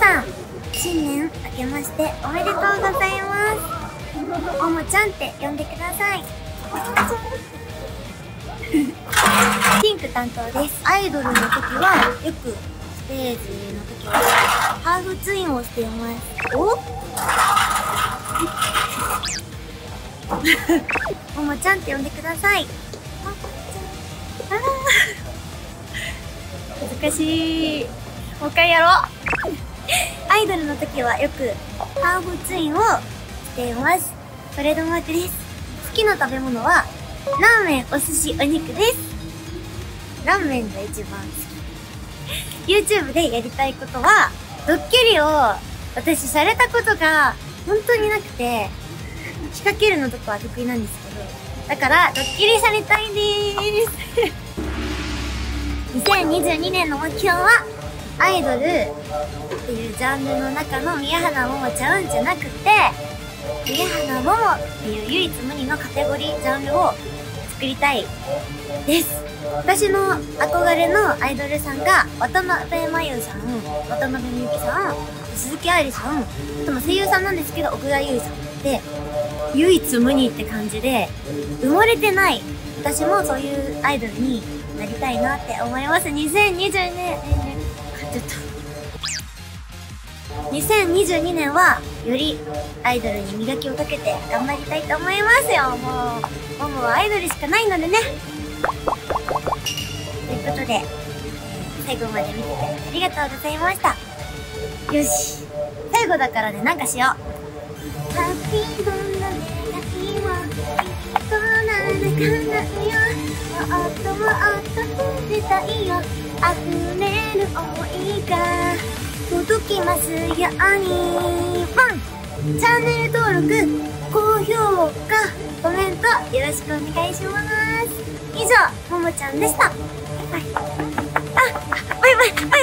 さん新年明けましておめでとうございます。ももちゃんって呼んでください。ピンク担当です。アイドルの時はよくステージの時はハーフツインをしています。お？ももちゃんって呼んでください。あー。難しい。もう一回やろう。イドルの時はよくハーフツインをしています。トレードマークです。好きな食べ物はラーメンお寿司お肉です。ラーメンが一番好き。YouTube でやりたいことはドッキリを私されたことが本当になくて仕掛けるのとかは得意なんですけどだからドッキリされたいです。2022年の目標はアイドルっていうジャンルの中の宮原桃ちゃうんじゃなくて宮原桃っていう唯一無二のカテゴリージャンルを作りたいです。私の憧れのアイドルさんが渡辺真由さん渡辺美幸さん鈴木愛理さんあとも声優さんなんですけど奥田優衣さんで唯一無二って感じで生まれてない私もそういうアイドルになりたいなって思います。2022年ちゃった2022年はよりアイドルに磨きをかけて頑張りたいと思いますよ。もうももはアイドルしかないのでね。ということで、最後まで見ててありがとうございました。よし。最後だからねなんかしよう。ハッピーどんな願いはきっとなんで叶うよ。もっともっと触れたいよ。溢れる想いが届きますように。ワン。チャンネル登録高評価コメントよろしくお願いします。以上ももちゃんでした。バイバイあバイバイ